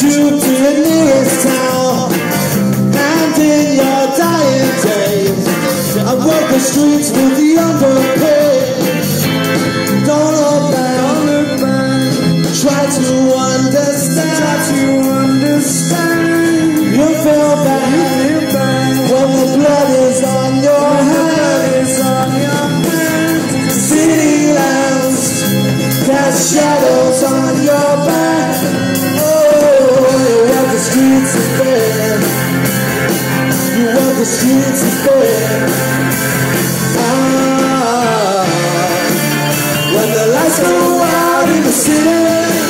shoot to nearest town And in your dying days I walk the streets with the underpaid Don't ah, When the lights go out in the city